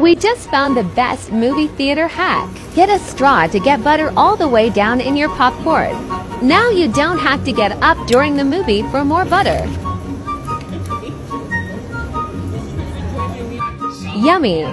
We just found the best movie theater hack. Get a straw to get butter all the way down in your popcorn. Now you don't have to get up during the movie for more butter. Yummy.